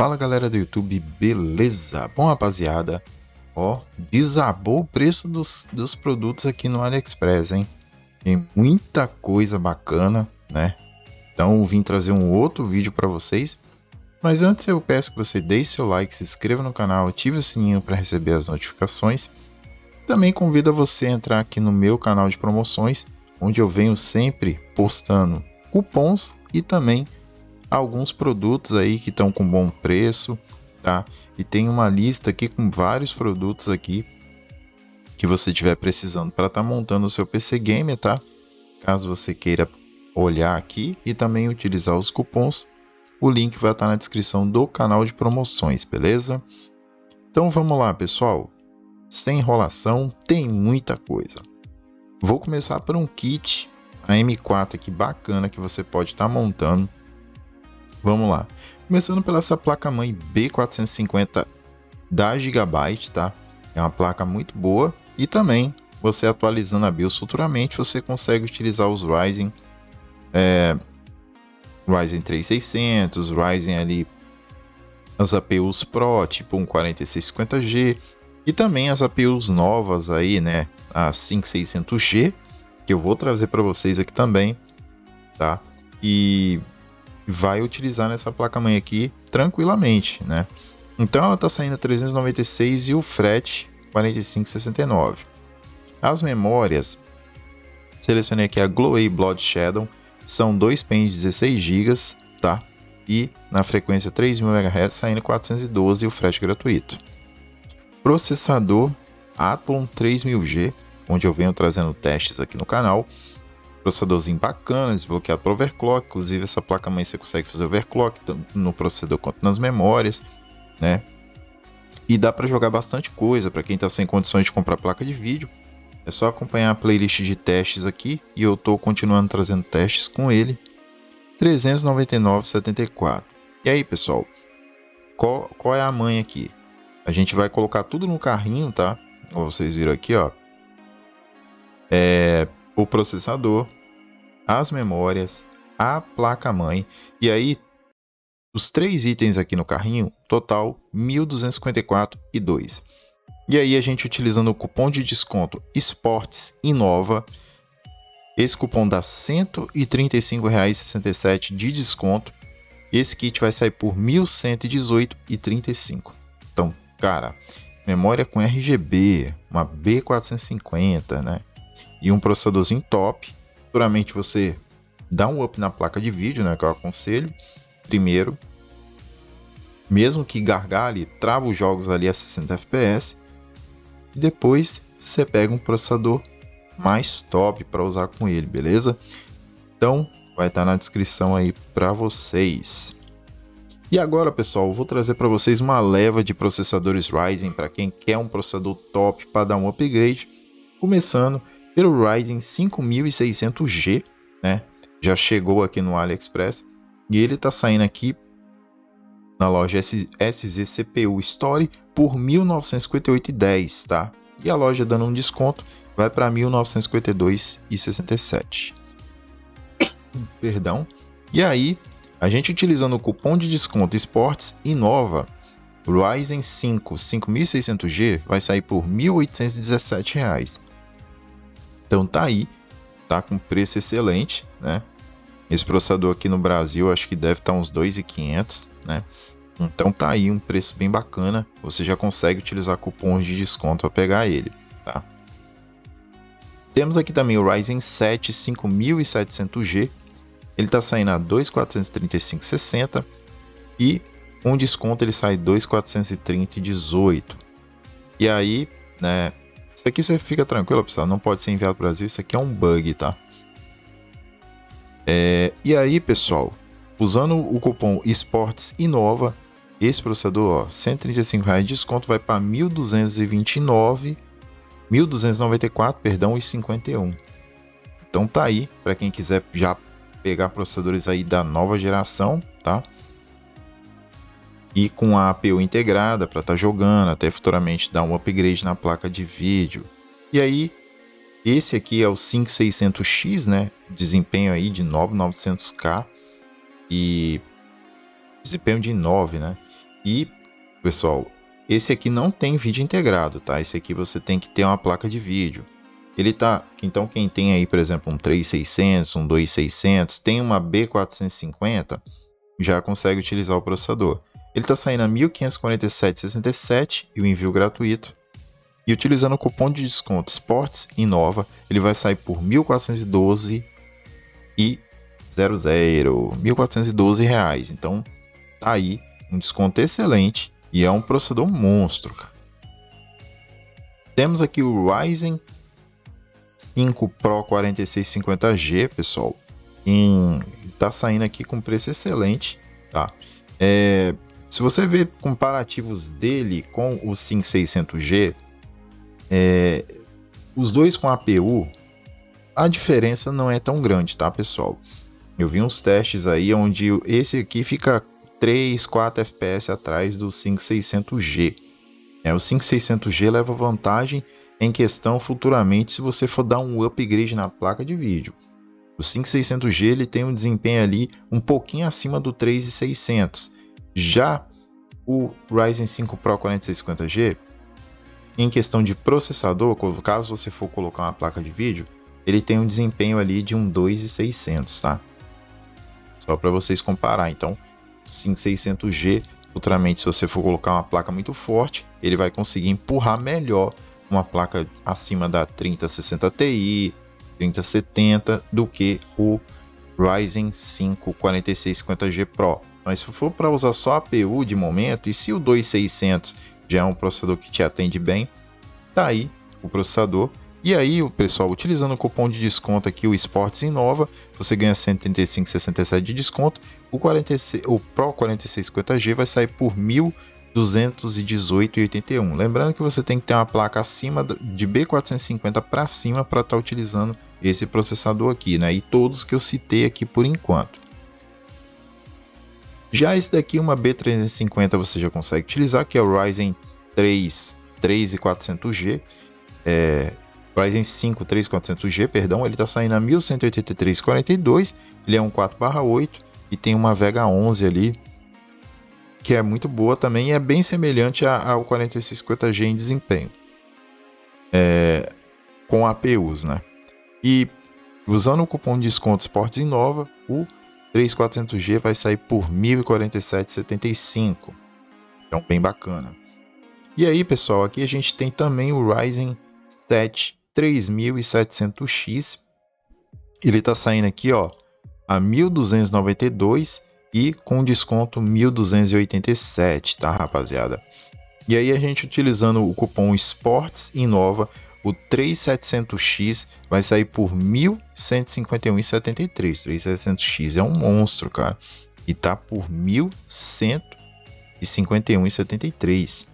Fala galera do YouTube, beleza? Bom rapaziada, ó, desabou o preço dos, dos produtos aqui no AliExpress, hein? Tem muita coisa bacana, né? Então vim trazer um outro vídeo para vocês. Mas antes eu peço que você deixe seu like, se inscreva no canal, ative o sininho para receber as notificações. Também convido você a entrar aqui no meu canal de promoções, onde eu venho sempre postando cupons e também alguns produtos aí que estão com bom preço, tá? E tem uma lista aqui com vários produtos aqui que você estiver precisando para estar tá montando o seu PC Gamer, tá? Caso você queira olhar aqui e também utilizar os cupons, o link vai estar tá na descrição do canal de promoções, beleza? Então vamos lá, pessoal. Sem enrolação, tem muita coisa. Vou começar por um kit a M4 aqui bacana que você pode estar tá montando Vamos lá. Começando pela essa placa-mãe B450 da Gigabyte, tá? É uma placa muito boa e também você atualizando a BIOS futuramente, você consegue utilizar os Ryzen é, Ryzen 3600, Ryzen ali as APUs Pro, tipo um 4650G e também as APUs novas aí, né, a 5600G, que eu vou trazer para vocês aqui também, tá? E vai utilizar nessa placa-mãe aqui tranquilamente, né? Então ela está saindo a 396 e o frete 45,69. As memórias, selecionei aqui a Gloway Blood Shadow, são dois pens de 16 GB, tá? E na frequência 3000 MHz saindo 412 e o frete gratuito. Processador Athlon 3000G, onde eu venho trazendo testes aqui no canal, processadorzinho bacana, desbloqueado para overclock. Inclusive, essa placa-mãe você consegue fazer overclock tanto no processador quanto nas memórias, né? E dá para jogar bastante coisa para quem está sem condições de comprar placa de vídeo. É só acompanhar a playlist de testes aqui e eu estou continuando trazendo testes com ele. 399,74. E aí, pessoal? Qual, qual é a manha aqui? A gente vai colocar tudo no carrinho, tá? Como vocês viram aqui, ó. É, o processador, as memórias, a placa-mãe e aí os três itens aqui no carrinho, total 1.254,2. E aí a gente utilizando o cupom de desconto Esportes Inova, esse cupom dá R$ 135,67 de desconto. Esse kit vai sair por R$ 1.118,35. Então, cara, memória com RGB, uma B450, né? E um processadorzinho top. Futuramente você dá um up na placa de vídeo, né, que eu aconselho. Primeiro, mesmo que gargale, trava os jogos ali a 60 FPS. E depois você pega um processador mais top para usar com ele, beleza? Então, vai estar tá na descrição aí para vocês. E agora, pessoal, vou trazer para vocês uma leva de processadores Ryzen para quem quer um processador top para dar um upgrade, começando pelo Ryzen 5600G, né? Já chegou aqui no AliExpress e ele está saindo aqui na loja SZ CPU Store por R$ 1958,10, tá? E a loja dando um desconto vai para R$ 1952,67. Perdão. E aí, a gente utilizando o cupom de desconto Esportes Inova, Ryzen 5 5600G vai sair por R$ 1.817. Então tá aí, tá com preço excelente, né? Esse processador aqui no Brasil acho que deve estar tá uns 2.500, né? Então tá aí um preço bem bacana, você já consegue utilizar cupons de desconto para pegar ele, tá? Temos aqui também o Ryzen 7 5700G, ele está saindo a 2.435,60 e um desconto ele sai 2.430,18. E aí, né, isso aqui você fica tranquilo, pessoal. Não pode ser enviado para o Brasil. Isso aqui é um bug, tá? É, e aí, pessoal, usando o cupom Esportes Inova, esse processador, ó, 135 reais de desconto vai para 1.229, 1.294, perdão, e 51. Então tá aí para quem quiser já pegar processadores aí da nova geração, tá? E com a APU integrada para estar tá jogando, até futuramente dar um upgrade na placa de vídeo. E aí, esse aqui é o 5600X, né? Desempenho aí de 9900K e desempenho de 9, né? E, pessoal, esse aqui não tem vídeo integrado, tá? Esse aqui você tem que ter uma placa de vídeo. Ele tá, então quem tem aí, por exemplo, um 3600, um 2600, tem uma B450, já consegue utilizar o processador. Ele está saindo a 1547,67 e o envio gratuito. E utilizando o cupom de desconto Sports Inova, ele vai sair por 1.412 e 00, 1.412 reais. Então, tá aí um desconto excelente e é um processador monstro. Cara. Temos aqui o Ryzen 5 Pro 4650G, pessoal. Em, tá saindo aqui com preço excelente, tá? É, se você ver comparativos dele com o 5600G, é, os dois com APU, a diferença não é tão grande, tá, pessoal? Eu vi uns testes aí onde esse aqui fica 3, 4 FPS atrás do 5600G. É, o 5600G leva vantagem em questão futuramente se você for dar um upgrade na placa de vídeo. O 5600G ele tem um desempenho ali um pouquinho acima do 3600. Já o Ryzen 5 Pro 4650G em questão de processador, caso você for colocar uma placa de vídeo, ele tem um desempenho ali de um 2600, tá? Só para vocês comparar. Então, 5600G, futuramente se você for colocar uma placa muito forte, ele vai conseguir empurrar melhor uma placa acima da 3060 Ti, 3070 do que o Ryzen 5 4650G Pro. Mas se for para usar só APU de momento, e se o 2600 já é um processador que te atende bem, tá aí o processador. E aí, o pessoal, utilizando o cupom de desconto aqui, o Sports Inova, você ganha 135,67 de desconto. O, 46, o Pro 4650G vai sair por 1.218,81. Lembrando que você tem que ter uma placa acima de B450 para cima para estar tá utilizando esse processador aqui, né? E todos que eu citei aqui por enquanto. Já esse daqui, uma B350, você já consegue utilizar, que é o Ryzen 3 3400G. É, Ryzen 5 3400G, perdão, ele está saindo a 1183,42. Ele é um 4/8 e tem uma Vega 11 ali, que é muito boa também e é bem semelhante ao 4650G em desempenho. É, com APUs, né? E usando o cupom de desconto Sports Inova, o 3400G vai sair por R$ 1.047,75. Então, bem bacana. E aí, pessoal, aqui a gente tem também o Ryzen 7 3700X. Ele está saindo aqui, ó, a 1.292 e com desconto 1.287, tá, rapaziada? E aí a gente utilizando o cupom Sports Inova o 3700X vai sair por 1.151,73. 3700X é um monstro, cara. E tá por 1.151,73.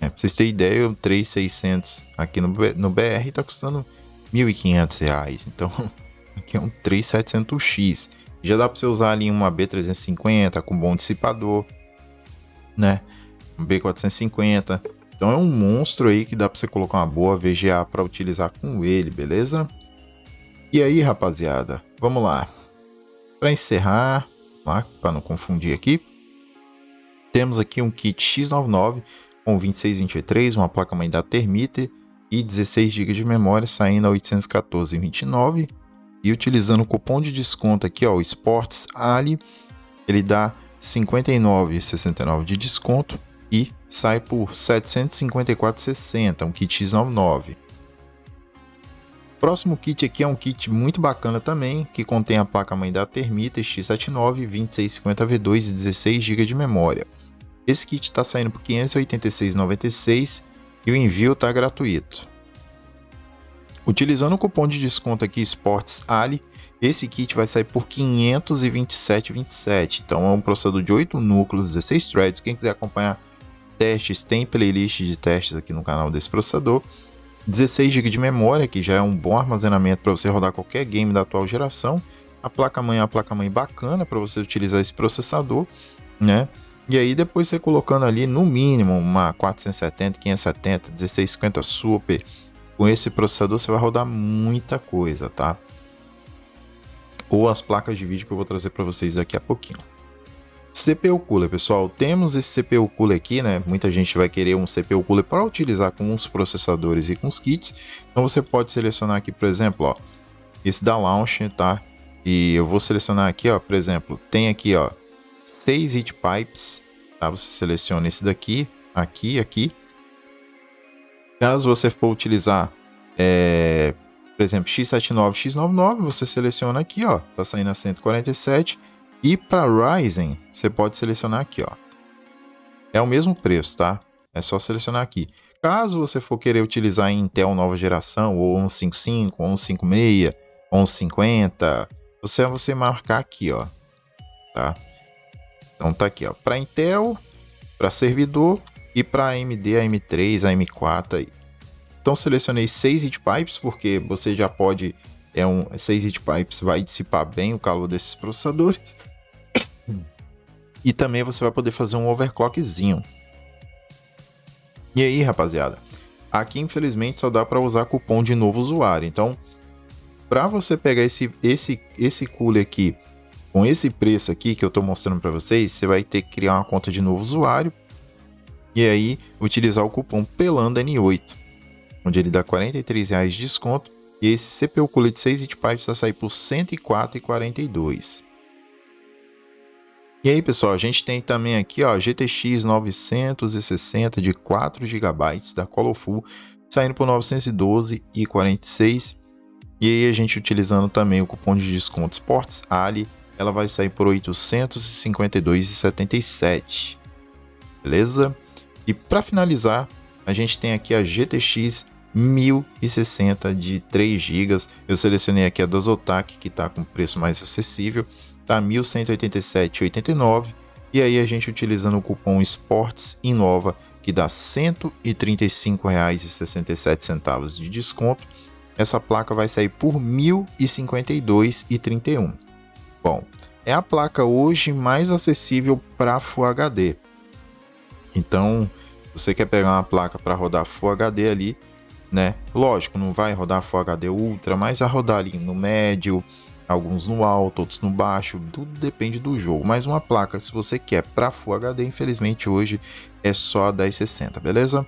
É, pra vocês terem ideia, o 3600 aqui no, no BR tá custando 1.500 reais. Então, aqui é um 3700X. Já dá para você usar ali uma B350 com bom dissipador, né? Um B450 então é um monstro aí que dá para você colocar uma boa VGA para utilizar com ele, beleza? E aí, rapaziada, vamos lá. Para encerrar, para não confundir aqui, temos aqui um kit X99 com 2623, uma placa-mãe da Termite e 16 GB de memória saindo a 814,29 e utilizando o cupom de desconto aqui, ó, o Sports Ali, ele dá 59,69 de desconto e sai por R$ 754,60, um kit X99. Próximo kit aqui é um kit muito bacana também, que contém a placa-mãe da Termita X79, 2650V2 e 16 GB de memória. Esse kit está saindo por R$ 586,96 e o envio está gratuito. Utilizando o cupom de desconto aqui Sports Ali, esse kit vai sair por 527,27. Então é um processador de 8 núcleos, 16 threads. Quem quiser acompanhar testes, tem playlist de testes aqui no canal desse processador. 16 GB de memória, que já é um bom armazenamento para você rodar qualquer game da atual geração. A placa-mãe é uma placa-mãe bacana para você utilizar esse processador, né? E aí depois você colocando ali no mínimo uma 470, 570, 1650 Super, com esse processador você vai rodar muita coisa, tá? Ou as placas de vídeo que eu vou trazer para vocês daqui a pouquinho. CPU Cooler, pessoal, temos esse CPU Cooler aqui, né? Muita gente vai querer um CPU Cooler para utilizar com os processadores e com os kits. Então você pode selecionar aqui, por exemplo, ó, esse da Launch, tá? E eu vou selecionar aqui, ó, por exemplo, tem aqui, ó, 6 heat pipes, tá? Você seleciona esse daqui, aqui, aqui. Caso você for utilizar, é, por exemplo, X79, X99, você seleciona aqui, ó, tá saindo a 147 e para Ryzen, você pode selecionar aqui, ó. É o mesmo preço, tá? É só selecionar aqui. Caso você for querer utilizar Intel nova geração, ou 155, ou 156, ou 150, você você marcar aqui, ó, tá? Então tá aqui, ó, para Intel, para servidor e para AMD, AM3, AM4. Então selecionei 6 heat pipes porque você já pode é um 6 heat pipes vai dissipar bem o calor desses processadores. E também você vai poder fazer um overclockzinho. E aí, rapaziada? Aqui, infelizmente, só dá para usar cupom de novo usuário. Então, para você pegar esse, esse, esse cooler aqui com esse preço aqui que eu estou mostrando para vocês, você vai ter que criar uma conta de novo usuário e aí utilizar o cupom PELANDA-N8, onde ele dá 43 reais de desconto e esse CPU cooler de 6 heat pipes vai sair por R$ 104,42. E aí, pessoal, a gente tem também aqui, ó, GTX 960 de 4 GB da Colorful, saindo por 912,46. E aí a gente utilizando também o cupom de desconto Sports Ali, ela vai sair por 852,77. Beleza? E para finalizar, a gente tem aqui a GTX 1060 de 3 GB. Eu selecionei aqui a da Zotac, que está com preço mais acessível tá 1187,89 e aí a gente utilizando o cupom Sports Inova que dá R$ 135,67 de desconto, essa placa vai sair por R$ 1.052,31. Bom, é a placa hoje mais acessível para Full HD. Então, você quer pegar uma placa para rodar Full HD ali, né? Lógico, não vai rodar Full HD Ultra, mas a rodar ali no médio, alguns no alto, outros no baixo, tudo depende do jogo. Mas uma placa, se você quer para Full HD, infelizmente hoje é só a 1060, beleza?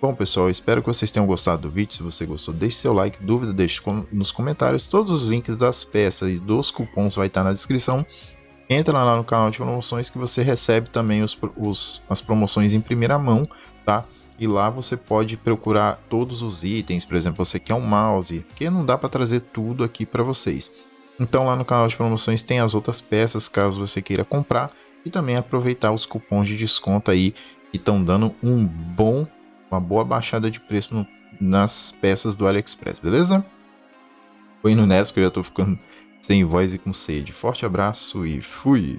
Bom, pessoal, espero que vocês tenham gostado do vídeo. Se você gostou, deixe seu like, dúvida, deixe nos comentários. Todos os links das peças e dos cupons vai estar na descrição. Entra lá no canal de promoções que você recebe também os, os, as promoções em primeira mão, tá? E lá você pode procurar todos os itens, por exemplo, você quer um mouse, porque não dá para trazer tudo aqui para vocês. Então lá no canal de promoções tem as outras peças caso você queira comprar e também aproveitar os cupons de desconto aí que estão dando um bom, uma boa baixada de preço no, nas peças do AliExpress, beleza? Foi indo nessa eu já tô ficando sem voz e com sede. Forte abraço e fui!